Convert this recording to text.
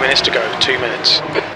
minutes to go, two minutes.